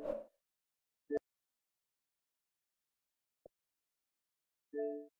Resident Evil 6.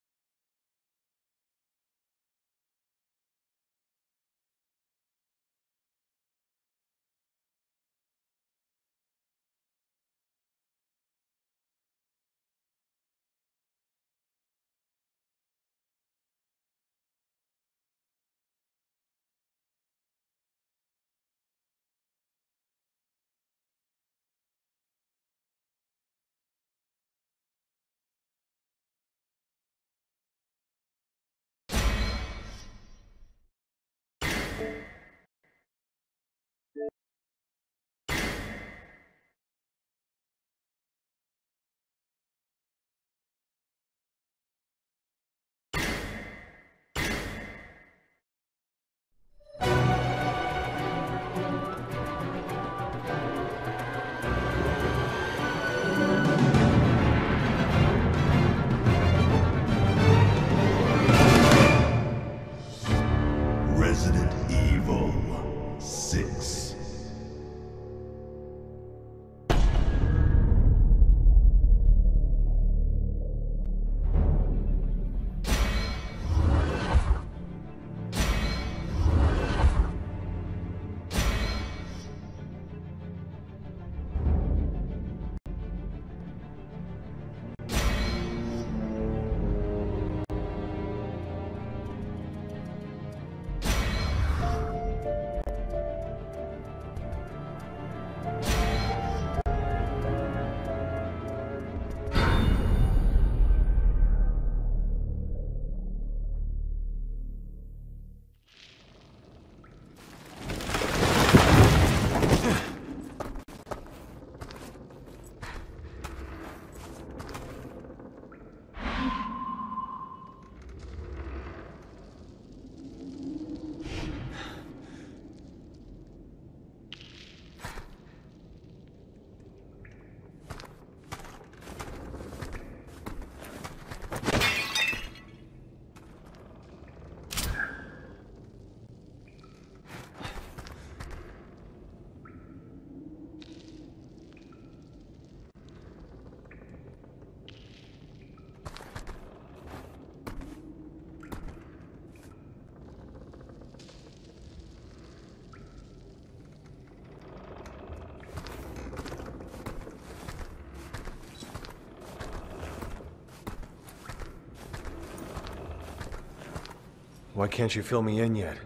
Why can't you fill me in yet?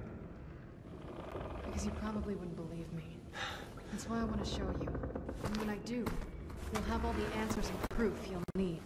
Because you probably wouldn't believe me. That's why I want to show you. And when I do, you'll have all the answers and proof you'll need.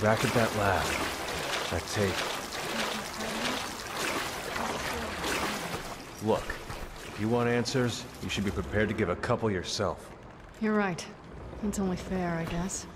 Back at that lab. That tape. Look, if you want answers, you should be prepared to give a couple yourself. You're right. It's only fair, I guess.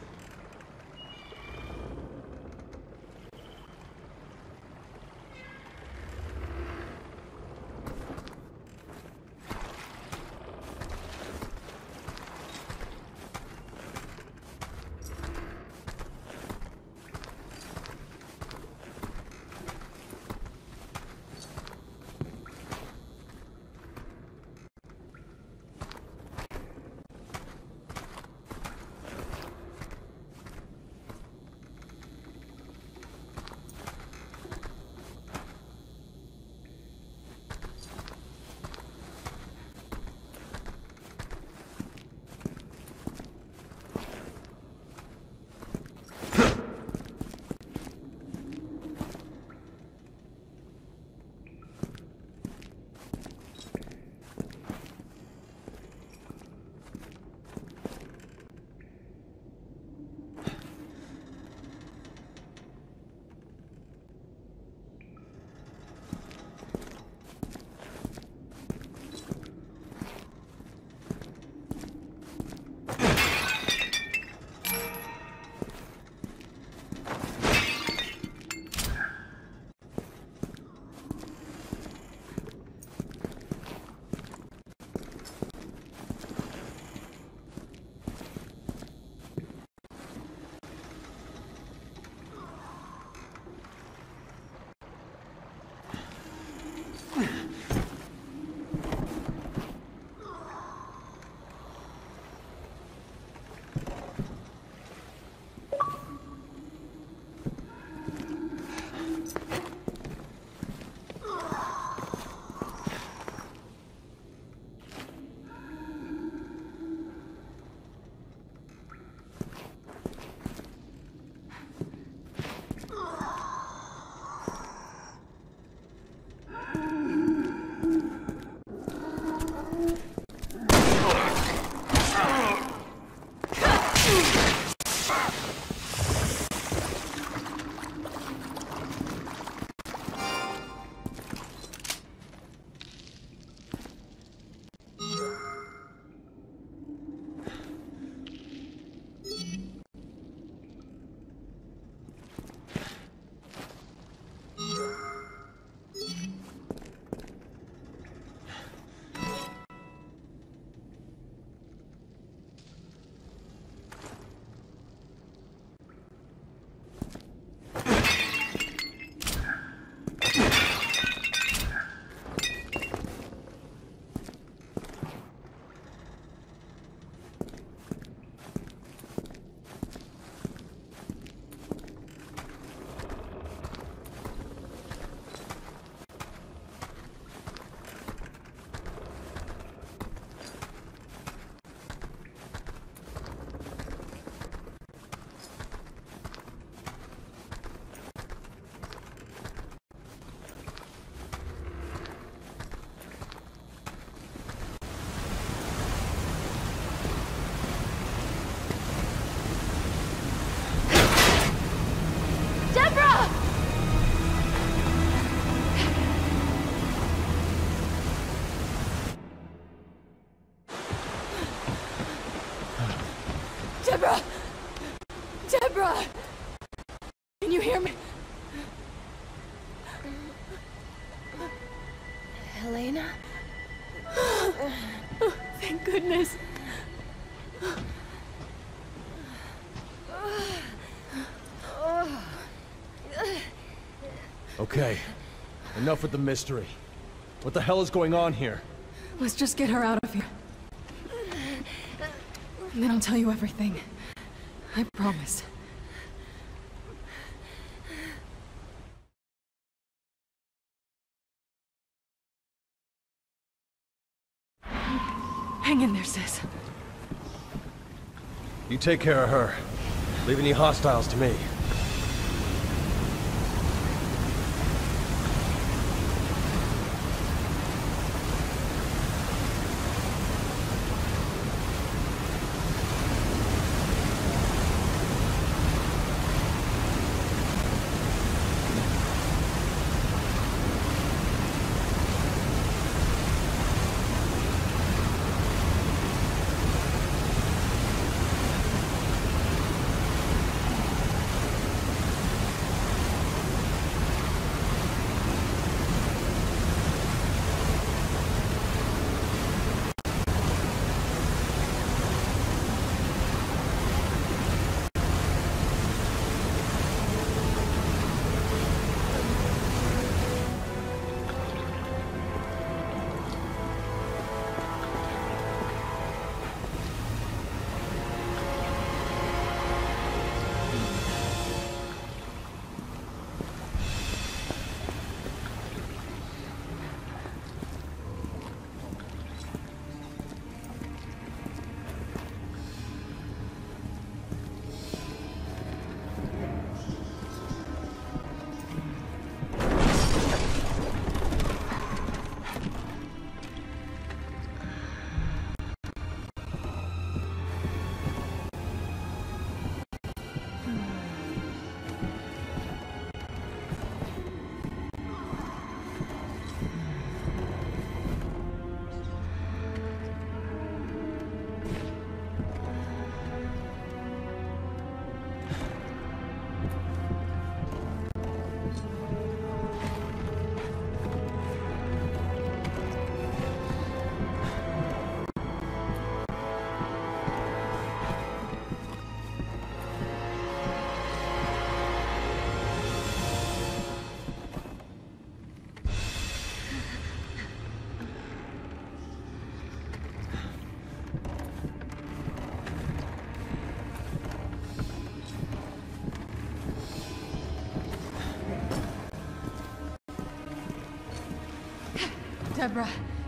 Okay, enough with the mystery. What the hell is going on here? Let's just get her out of here. And then I'll tell you everything. I promise. Hang in there, sis. You take care of her. Leave any hostiles to me.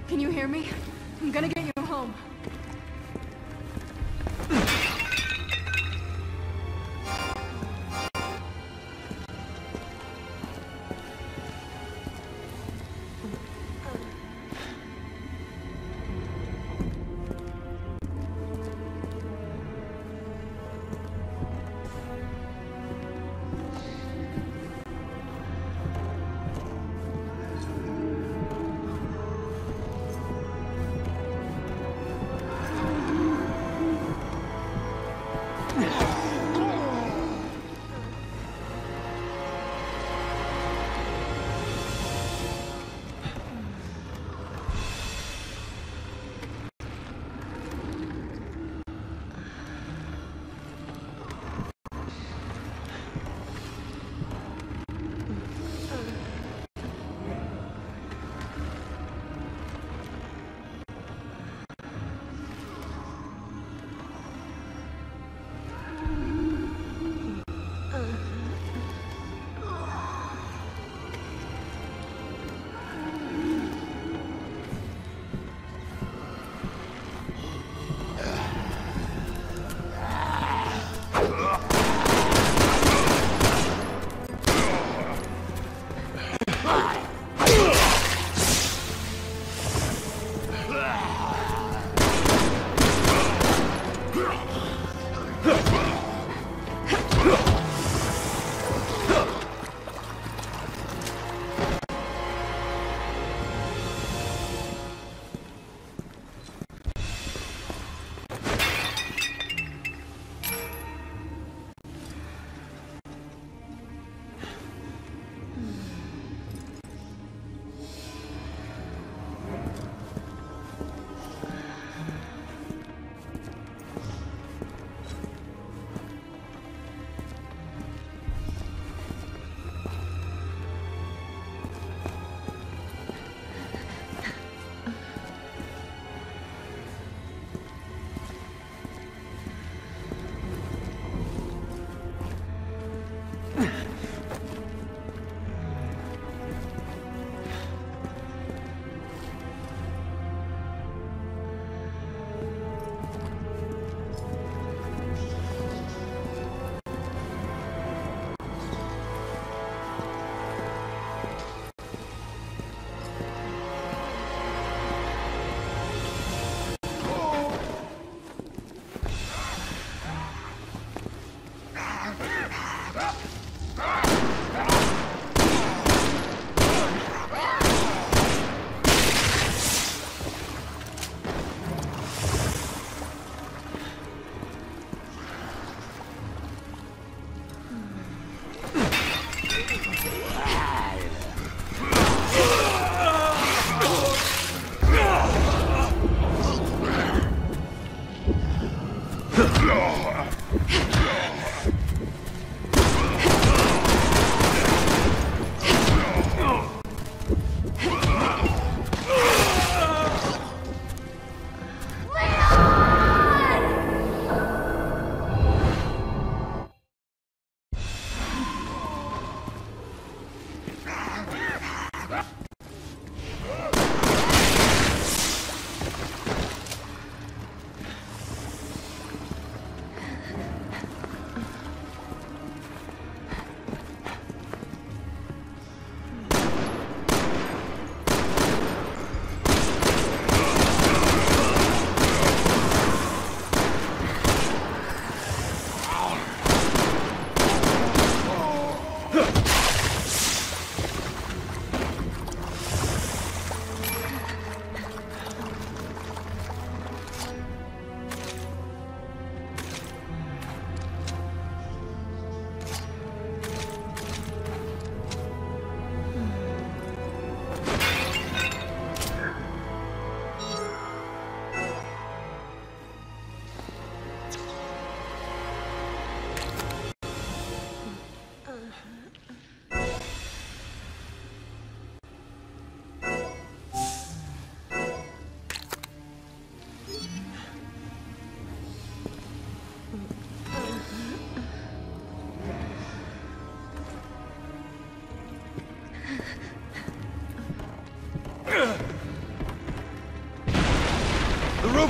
Can you hear me? I'm gonna get you home.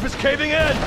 Roof is caving in!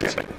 Damn it!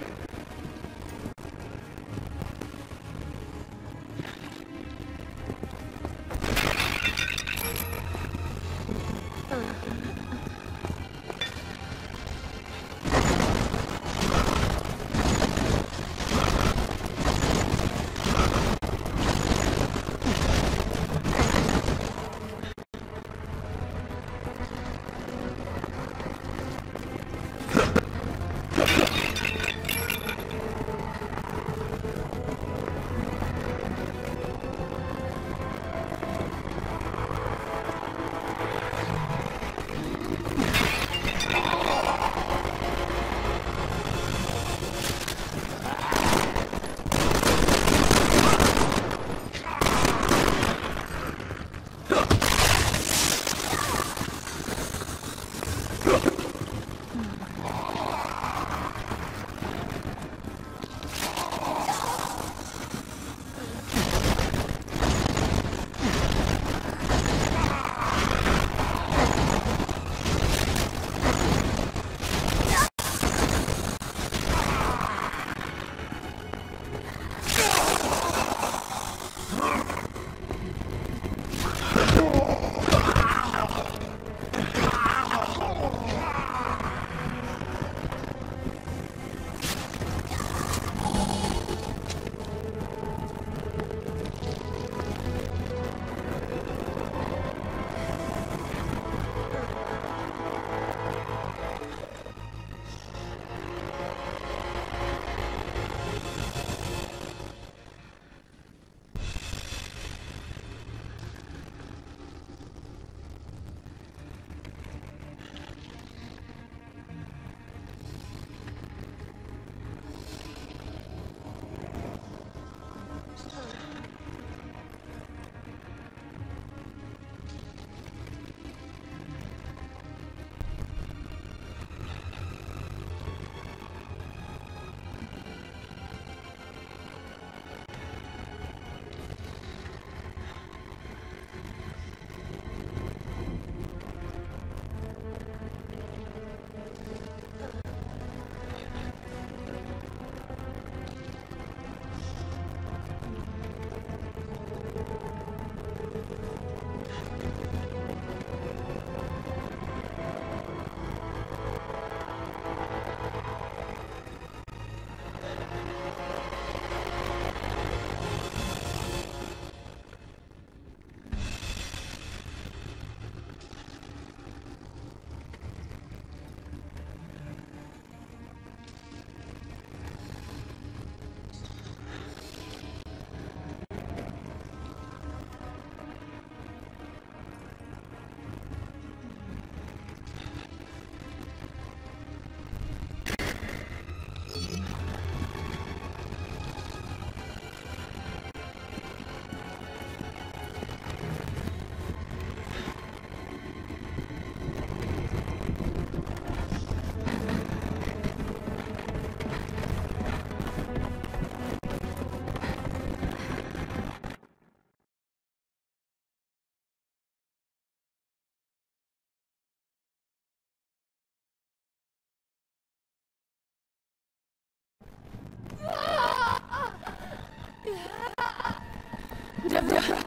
Deborah!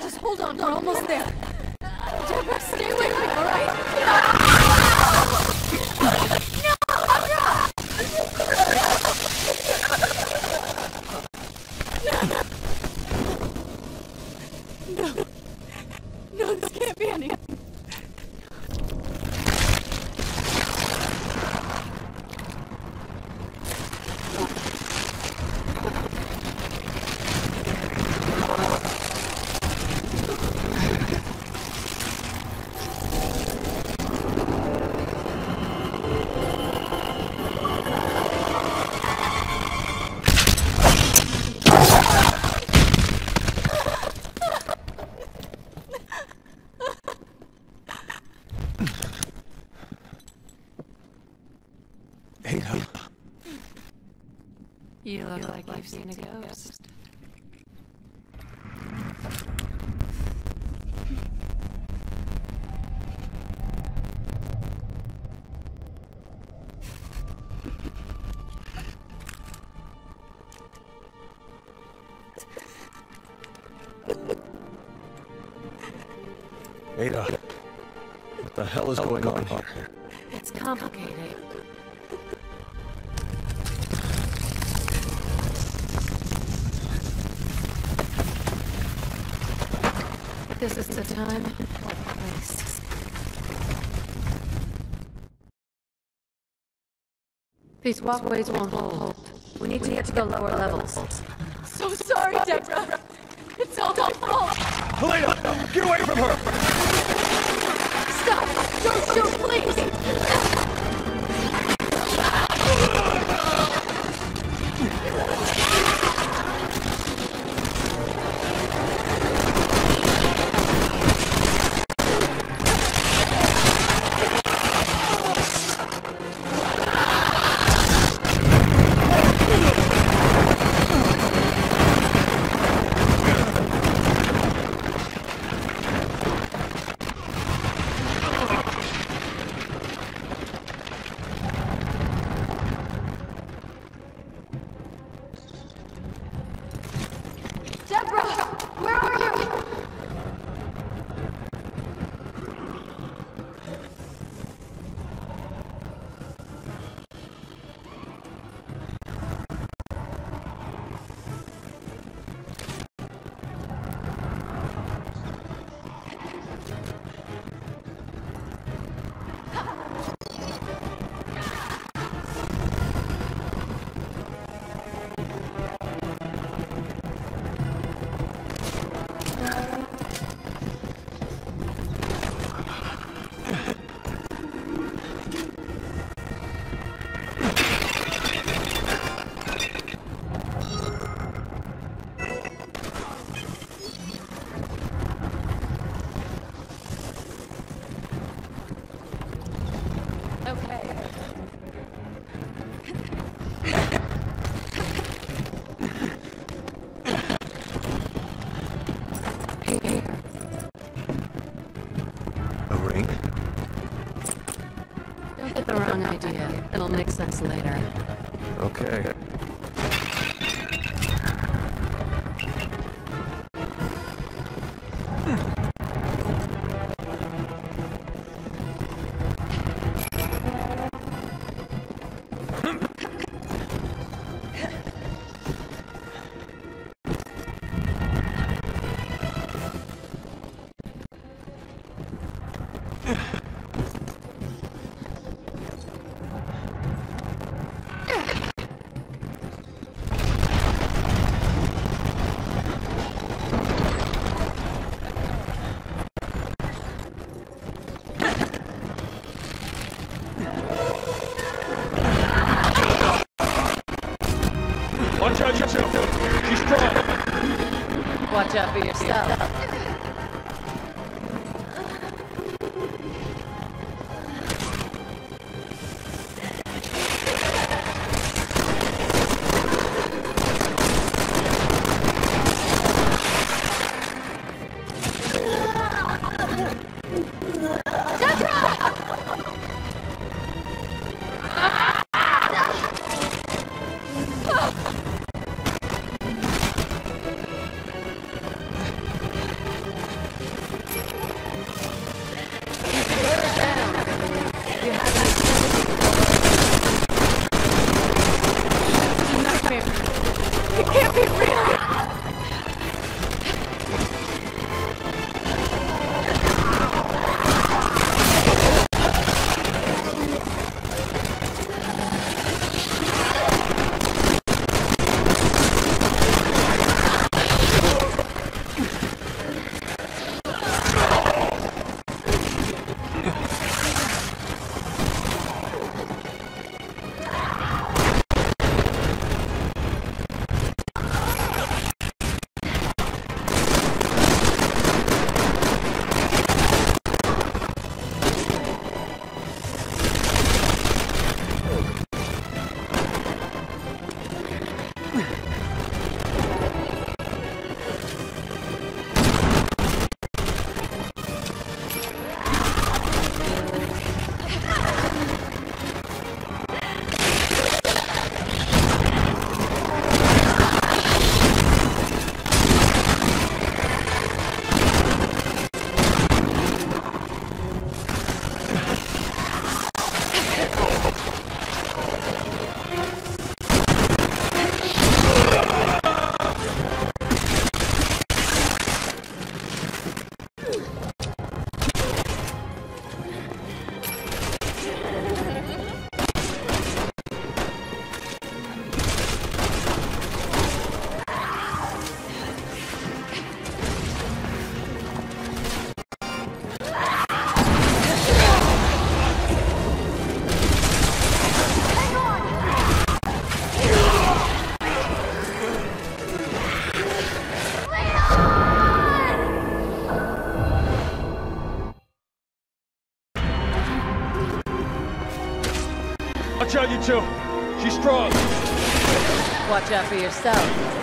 Just hold on, we're almost there. Deborah, stay with me, alright? No! No! No, this can't be any. Ada. You look like you've seen a ghost. Ada. What the hell is going on here? It's complicated. This is the time or place. These walkways won't hold. We need to get to the lower levels. So sorry, Deborah. It's all my fault. Helena! Get away from her! Stop! Don't shoot, please! Don't get the wrong idea. It'll make sense later. Okay. For yourself.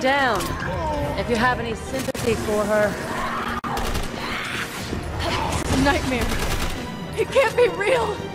Down. If you have any sympathy for her. It's a nightmare. It can't be real.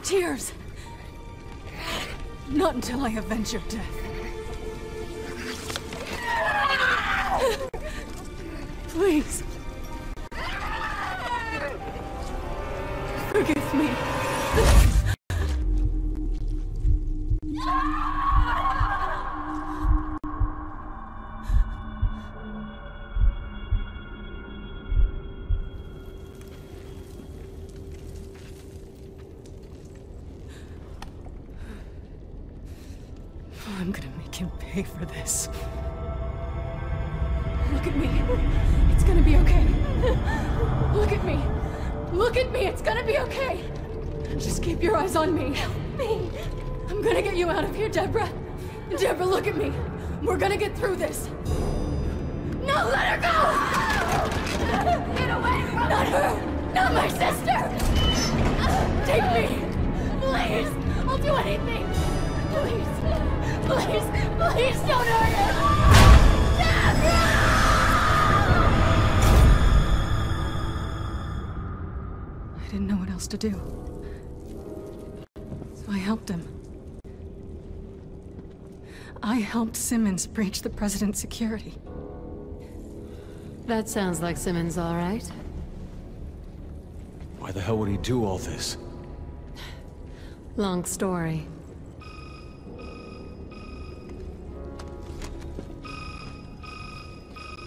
Tears! Not until I avenge your death. Simmons breached the President's security. That sounds like Simmons, all right. Why the hell would he do all this? Long story.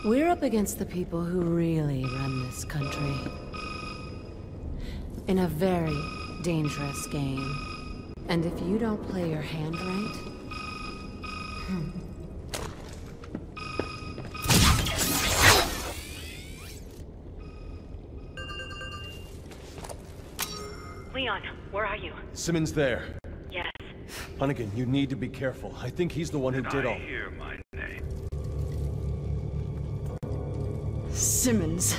We're up against the people who really run this country. In a very dangerous game. And if you don't play your hand right... Hmm, Simmons there. Yes. Hunnigan, you need to be careful. I think he's the one who did all. hear my name. Simmons.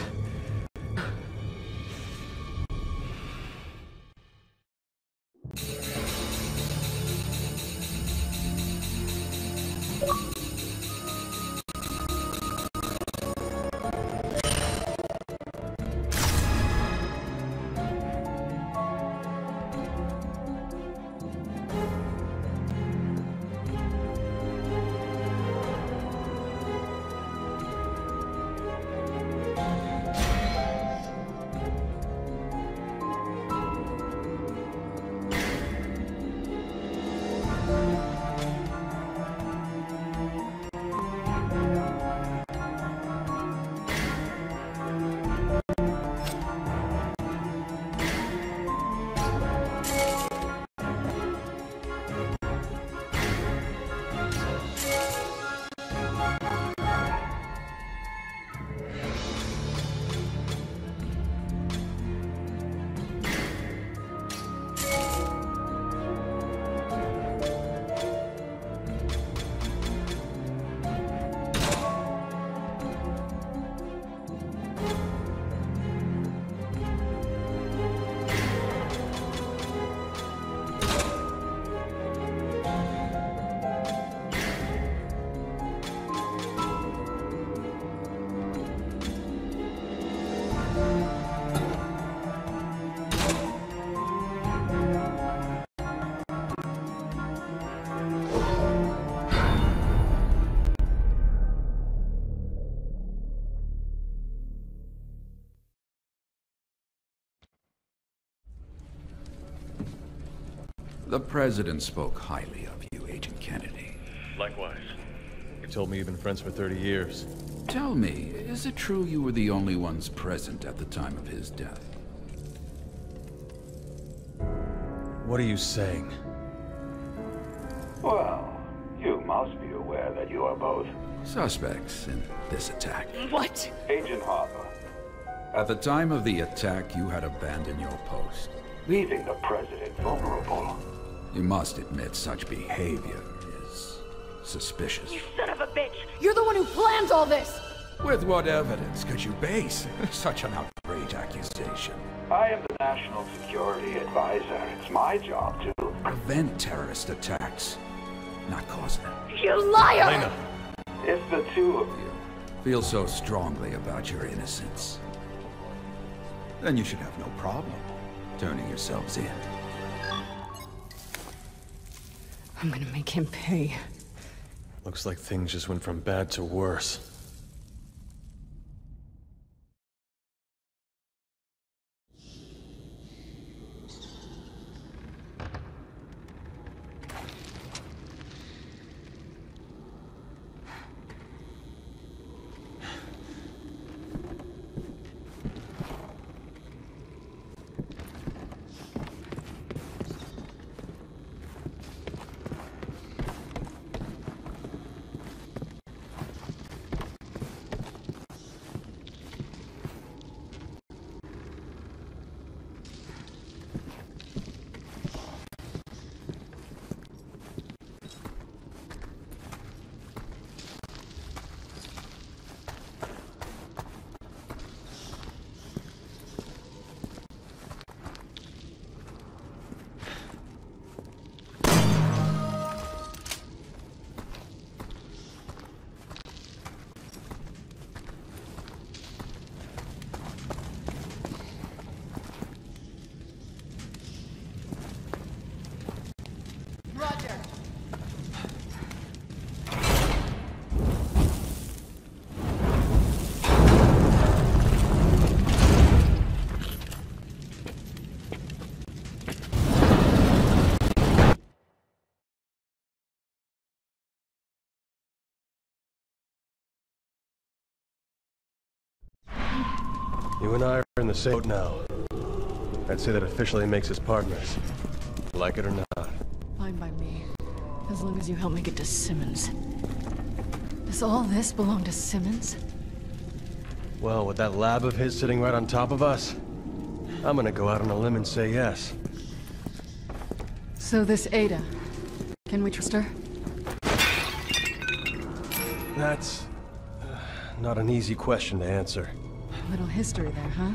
The President spoke highly of you, Agent Kennedy. Likewise. He told me you've been friends for 30 years. Tell me, is it true you were the only ones present at the time of his death? What are you saying? Well, you must be aware that you are both Suspects in this attack. What? Agent Harper, At the time of the attack, you had abandoned your post. leaving the President vulnerable. You must admit such behavior is suspicious. You son of a bitch! You're the one who planned all this! With what evidence could you base such an outrage accusation? I am the National Security Advisor. It's my job to... Prevent terrorist attacks, not cause them. You liar! Lena! If the two of you... Feel so strongly about your innocence, then you should have no problem turning yourselves in. I'm gonna make him pay. Looks like things just went from bad to worse. You and I are in the same boat now. I'd say that officially makes us partners. Like it or not. Fine by me. As long as you help me get to Simmons. Does all this belong to Simmons? Well, with that lab of his sitting right on top of us, I'm gonna go out on a limb and say yes. So this Ada, can we trust her? That's... Uh, not an easy question to answer. Little history there, huh?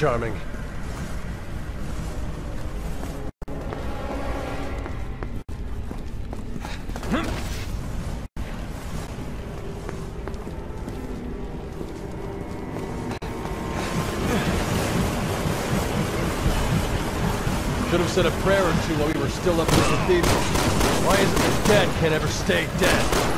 Charming. Should have said a prayer or two while we were still up in the cathedral. Why is it the dead can't ever stay dead?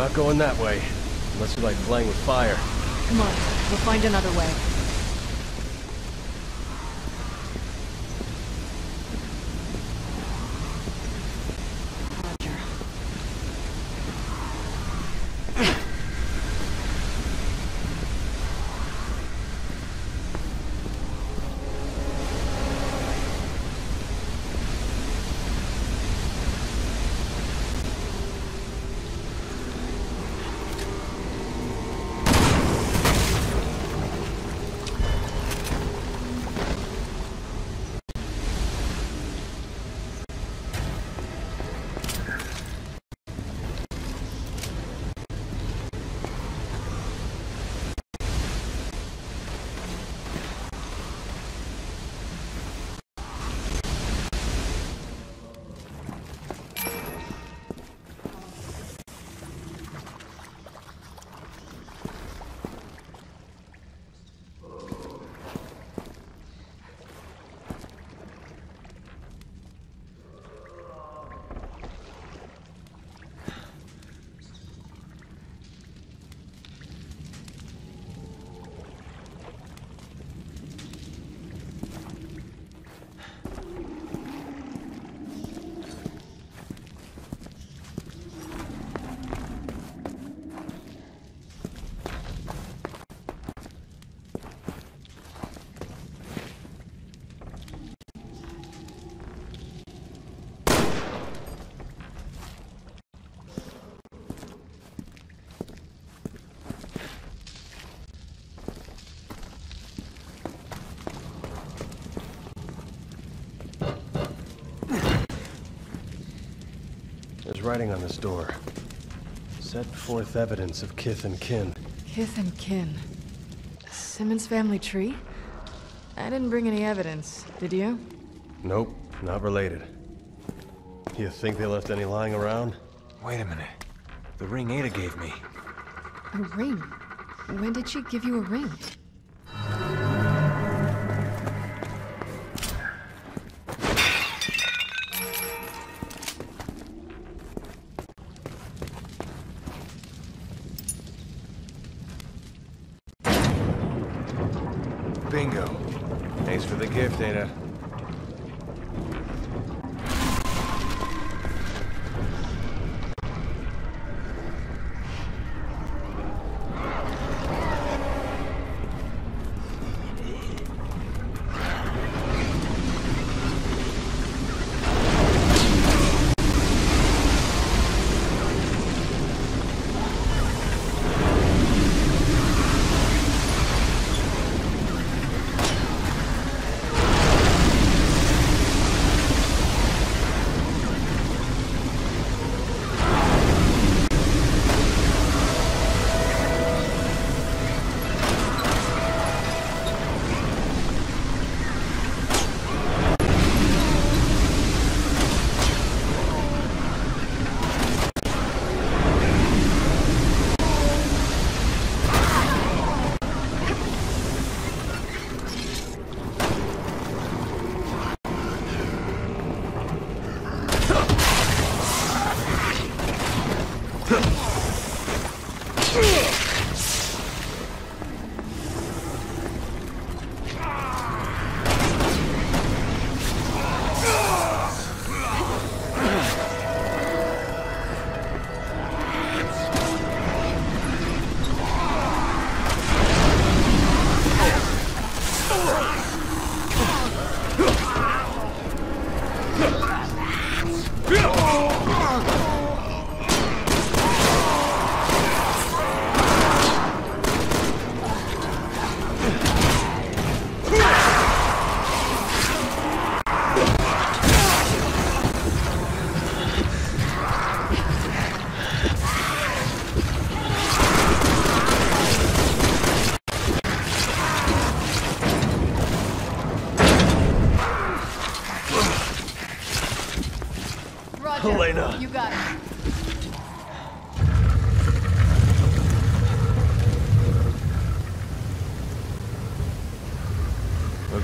Not going that way. Unless you like playing with fire. Come on, we'll find another way. Writing on this door. Set forth evidence of kith and kin. Kith and kin. Simmons family tree? I didn't bring any evidence, did you? Nope, not related. You think they left any lying around? Wait a minute. The ring Ada gave me. A ring? When did she give you a ring?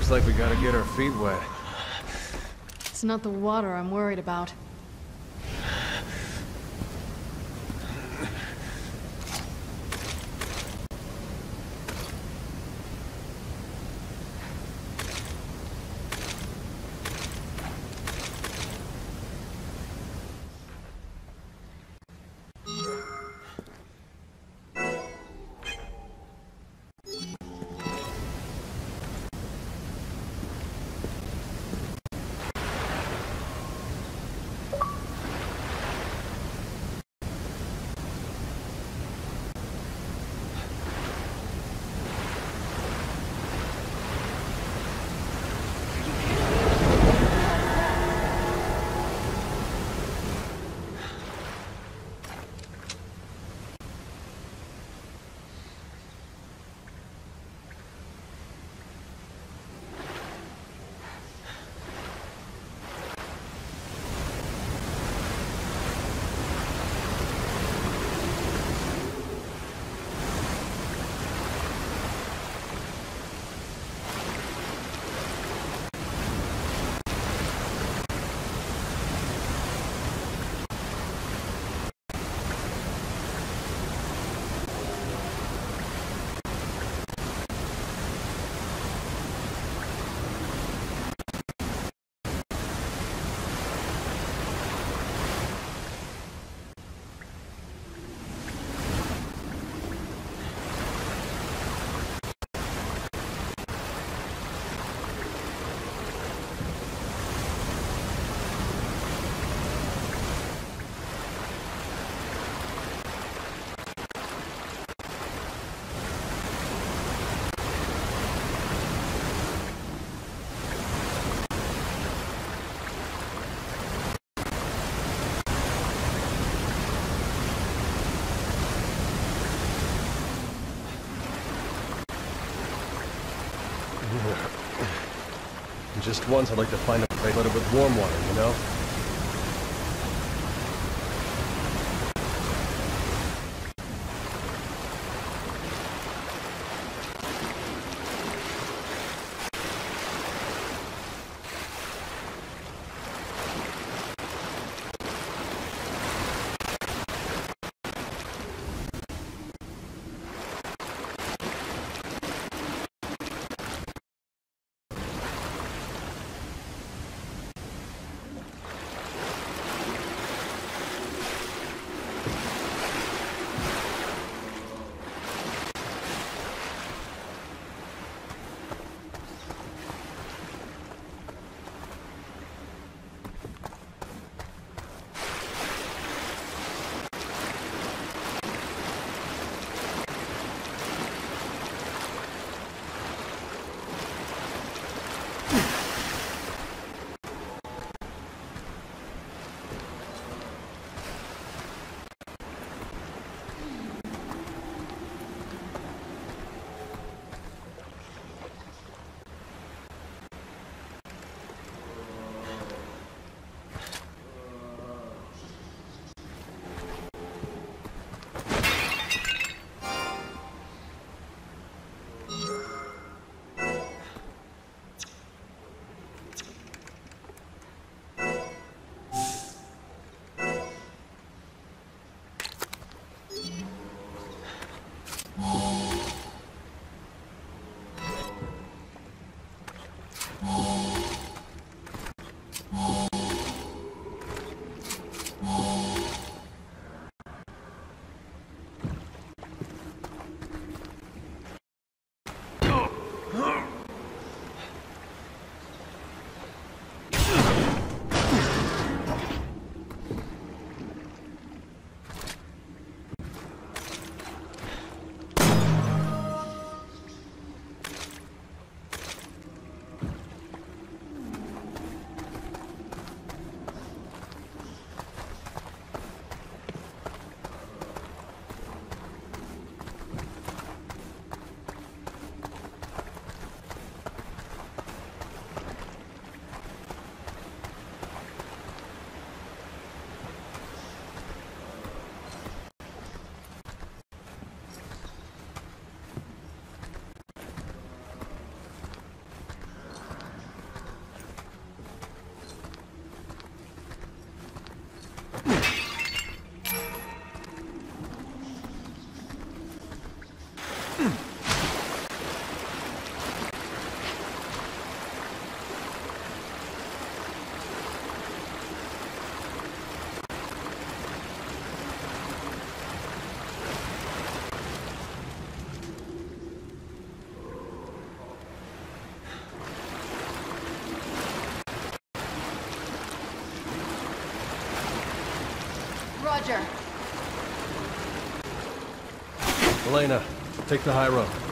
Looks like we gotta get our feet wet. It's not the water I'm worried about. Just once I'd like to find a place flooded with warm water, you know? Helena, take the high road.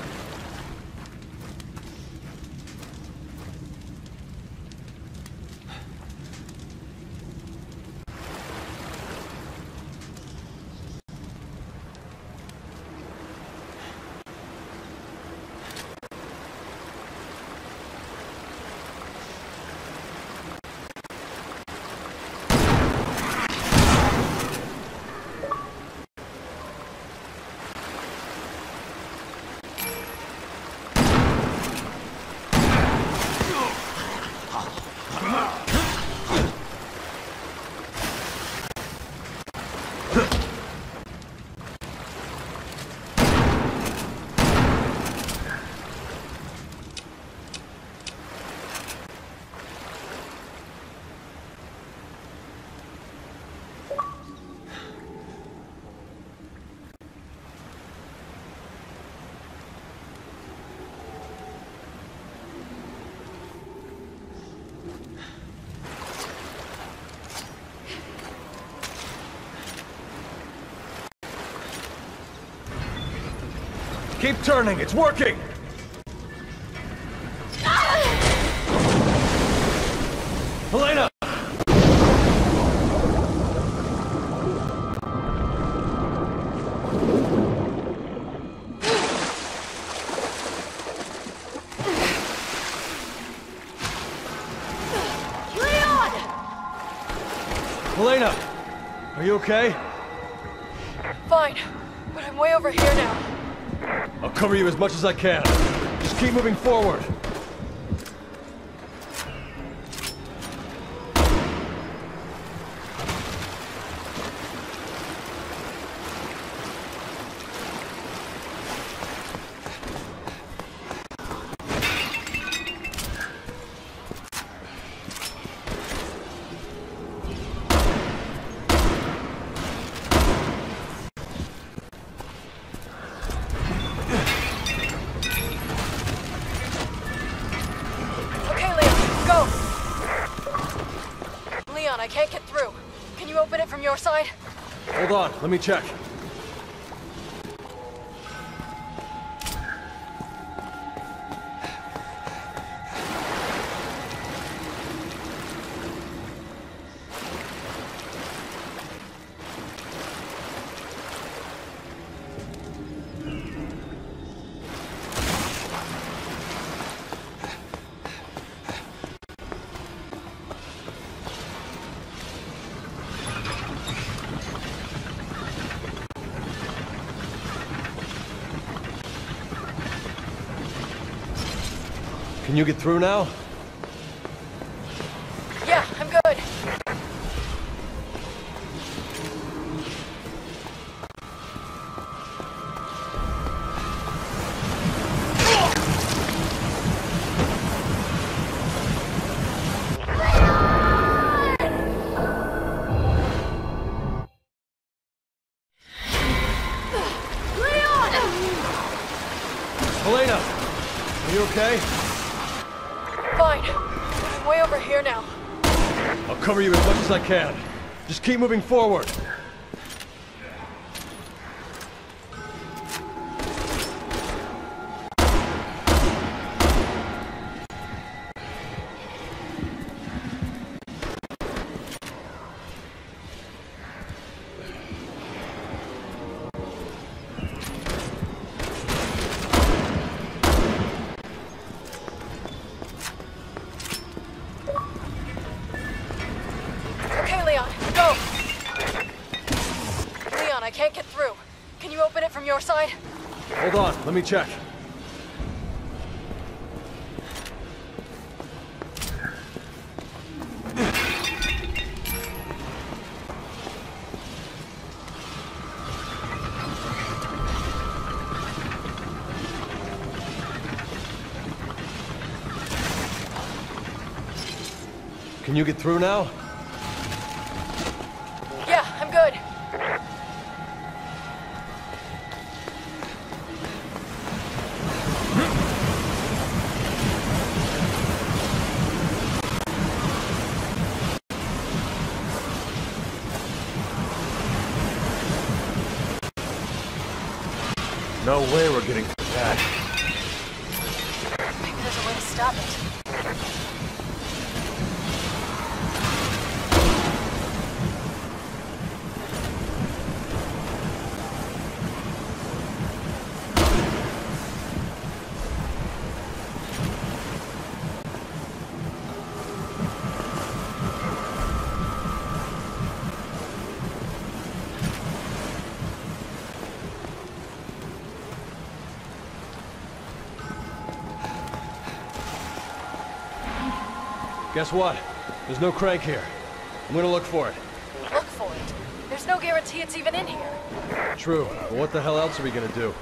Keep turning, it's working! Helena. Leon. Helena! Are you okay? Fine, but I'm way over here now. Cover you as much as I can. Just keep moving forward. Let me check. Can you get through now? Keep moving forward. Me check. Can you get through now? Guess what? There's no crank here. I'm gonna look for it. Look for it. There's no guarantee it's even in here. True, but what the hell else are we gonna do?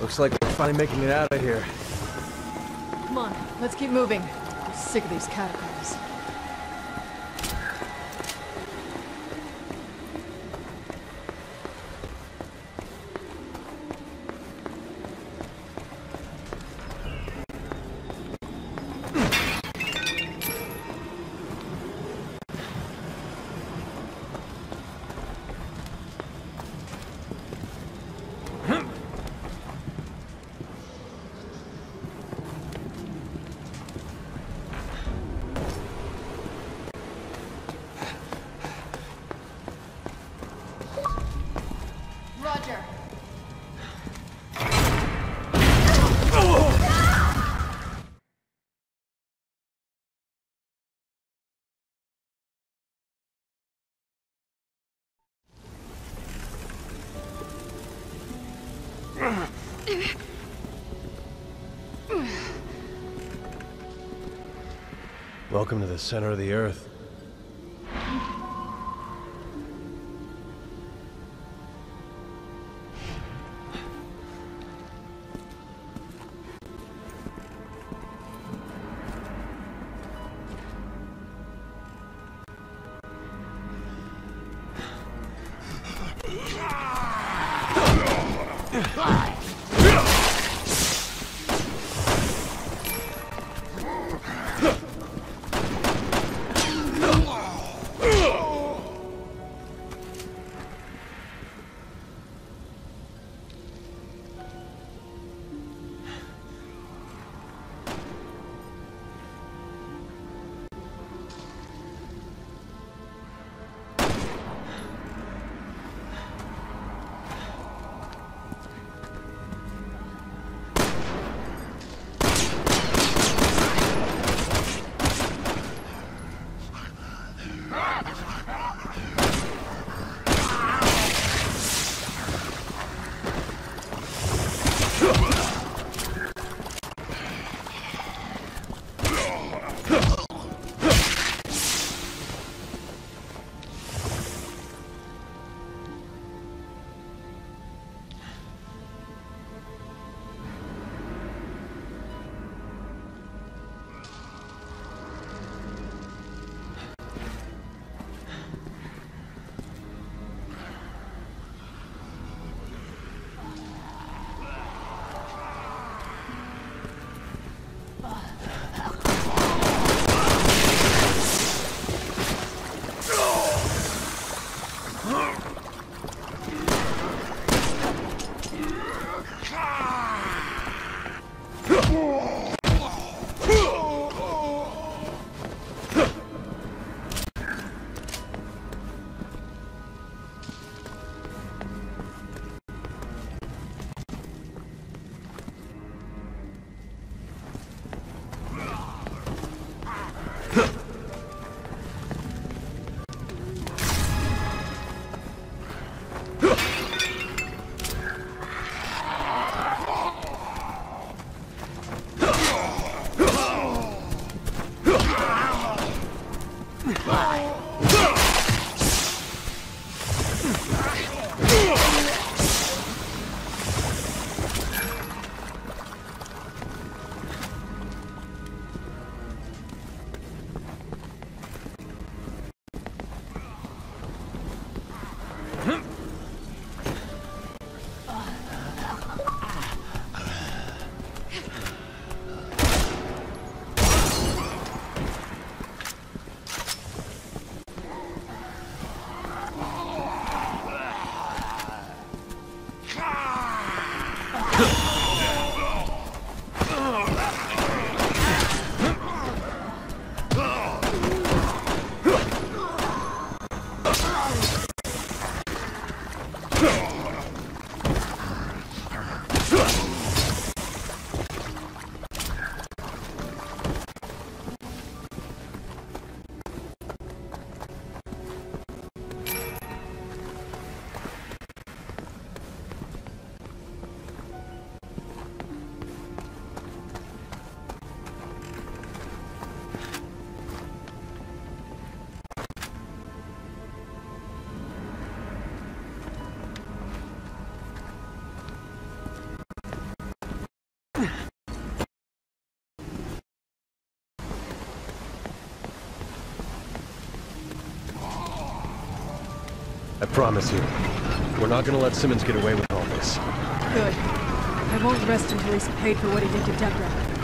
Looks like we're finally making it out of here. Come on, let's keep moving. I'm sick of these catacombs. Welcome to the center of the Earth. Promise you, we're not gonna let Simmons get away with all this. Good. I won't rest until he's paid for what he did to Deborah.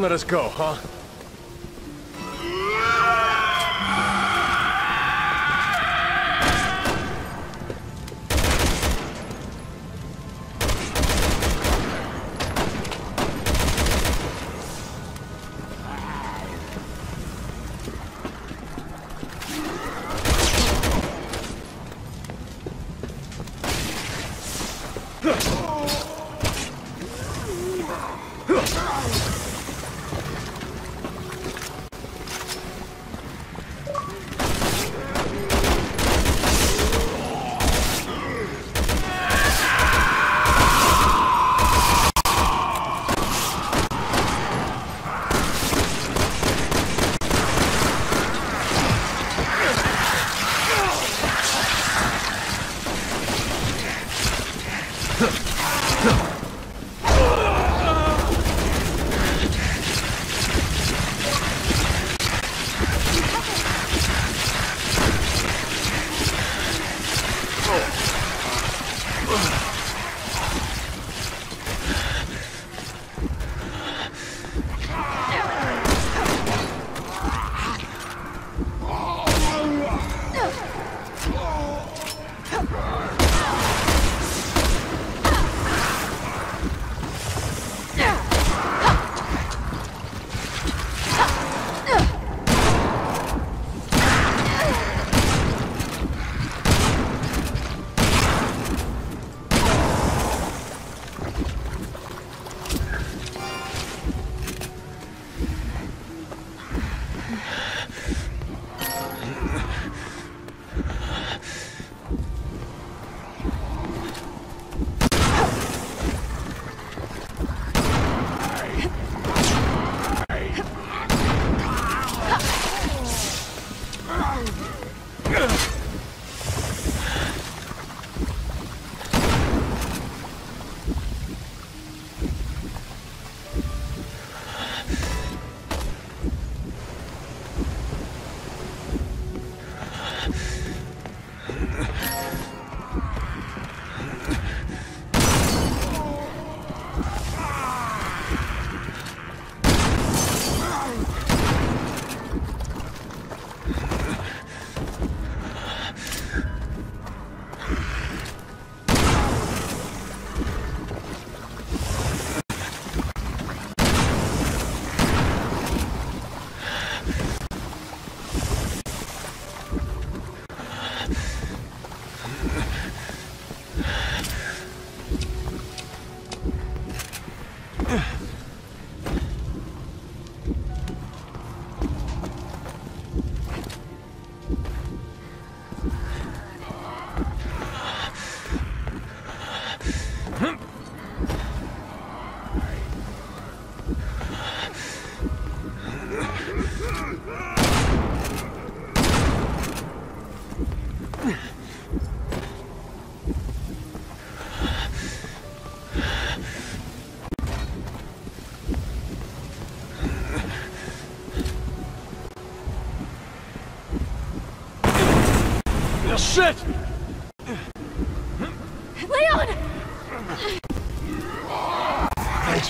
Let us go, huh?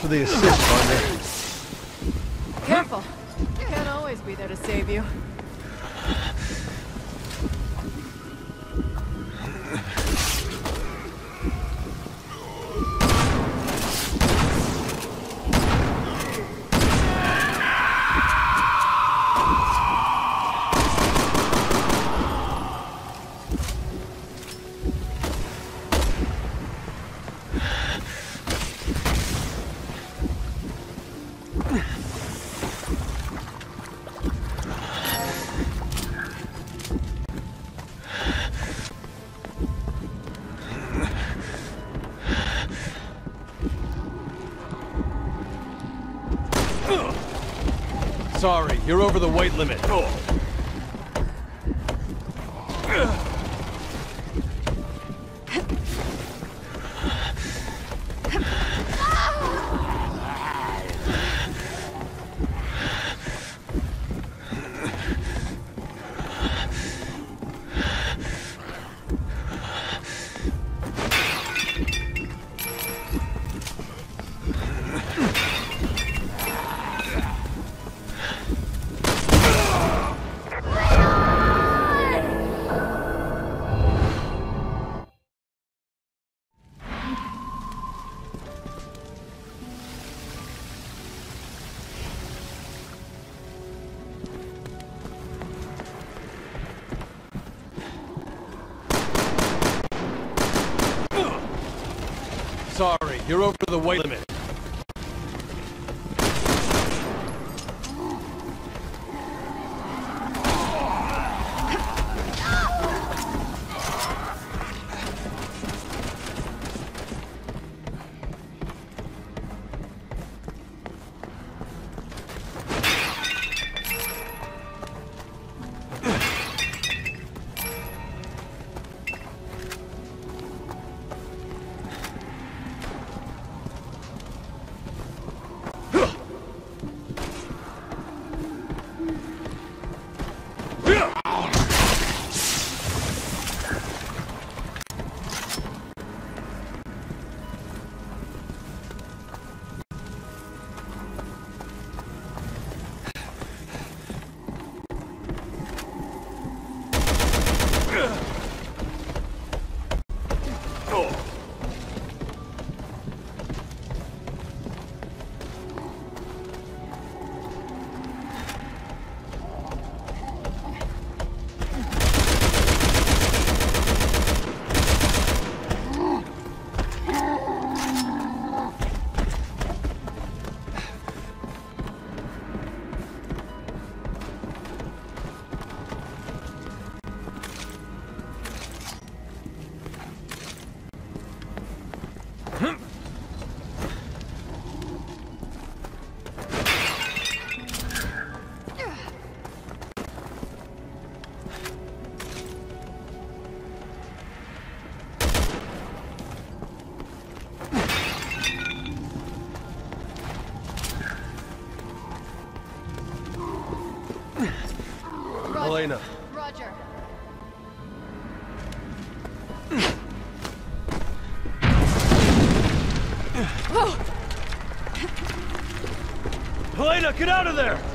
For the assist, Sorry, you're over the weight limit. Sorry, you're over the weight limit. Get out of there!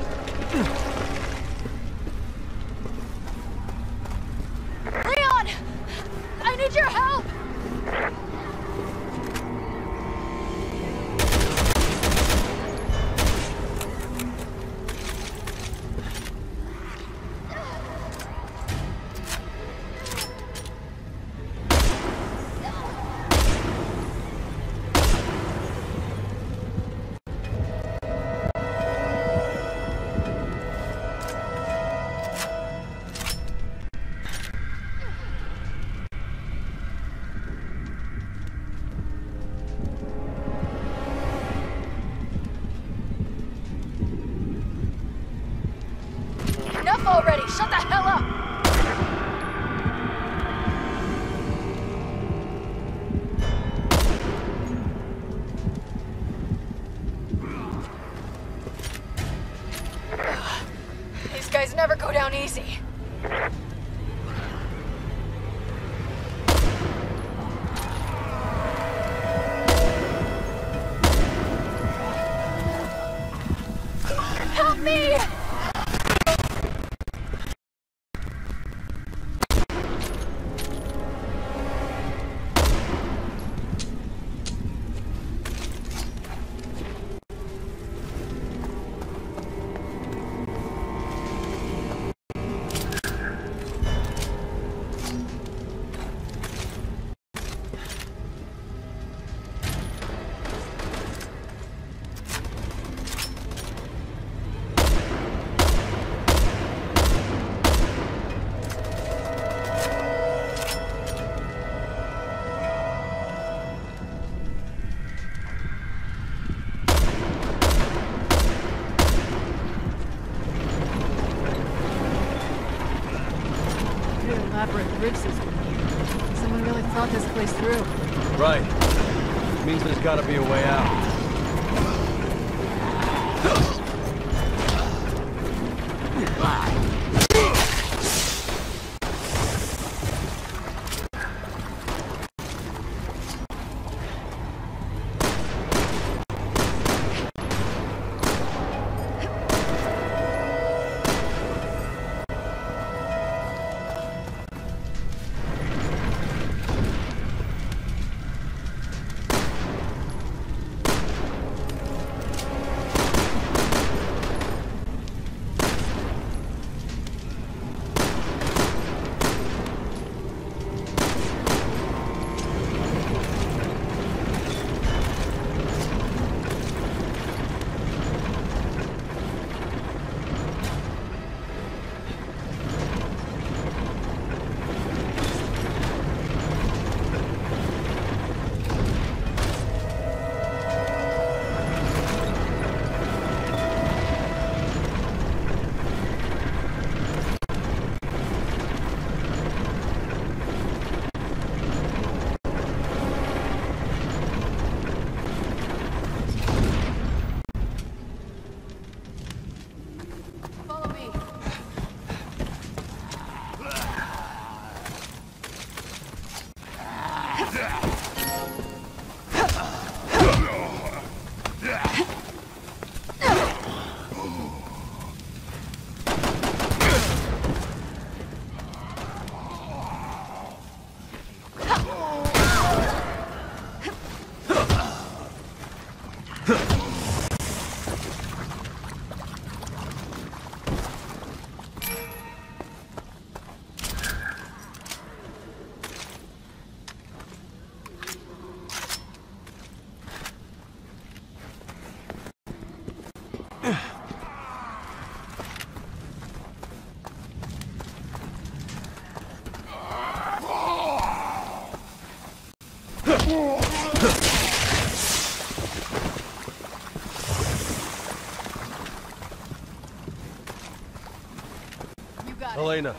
Helena,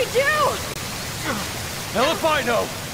do we do? Hell if I know!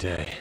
Day.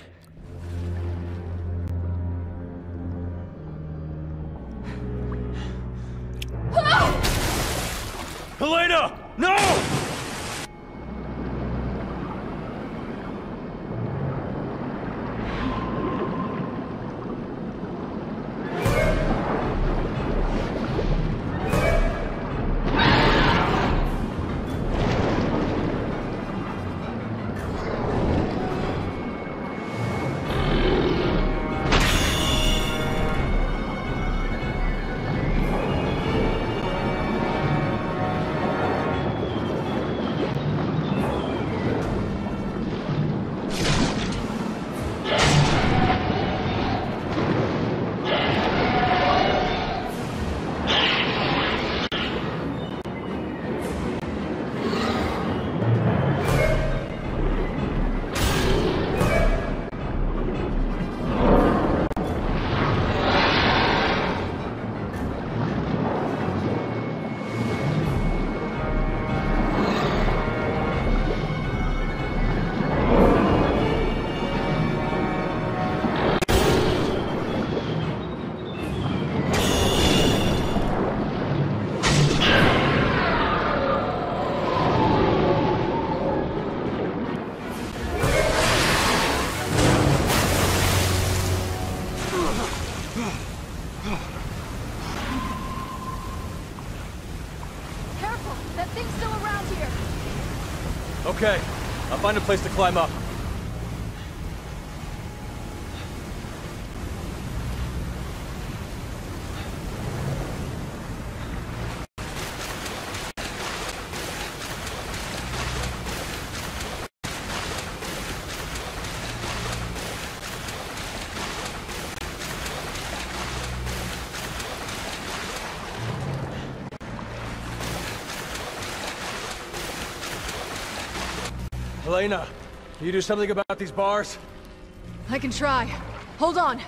Okay, I'll find a place to climb up. You do something about these bars? I can try. Hold on.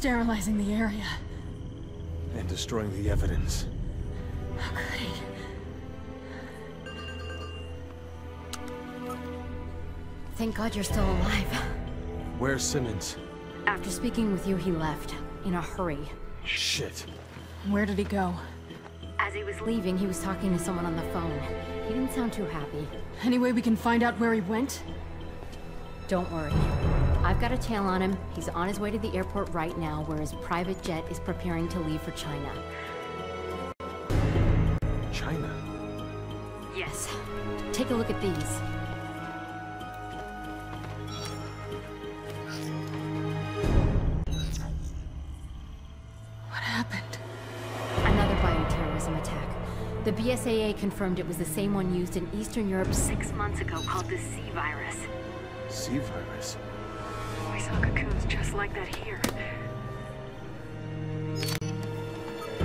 Sterilizing the area. And destroying the evidence. How could he? Thank God you're still alive. Where's Simmons? After speaking with you, he left. In a hurry. Shit. Where did he go? As he was leaving, he was talking to someone on the phone. He didn't sound too happy. Any way we can find out where he went? Don't worry. I've got a tail on him. He's on his way to the airport right now, where his private jet is preparing to leave for China. China? Yes. Take a look at these. What happened? Another bioterrorism attack. The BSAA confirmed it was the same one used in Eastern Europe six months ago called the C virus. C virus. C virus? We saw cocoons just like that here.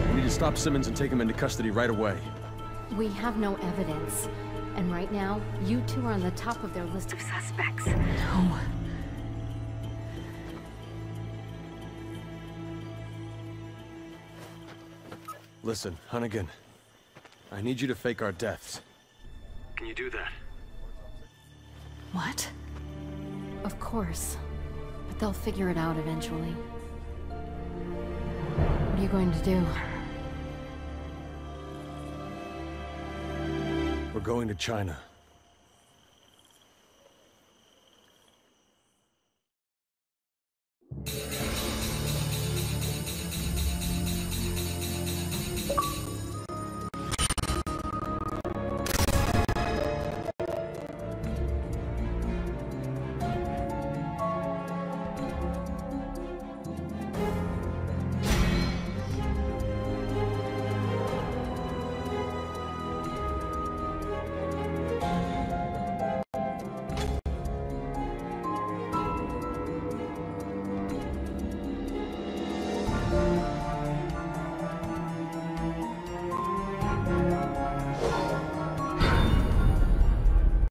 We need to stop Simmons and take him into custody right away. We have no evidence. And right now, you two are on the top of their list of suspects. No. Listen, Hunnigan. I need you to fake our deaths. Can you do that? What? Of course. But they'll figure it out eventually. What are you going to do? We're going to China.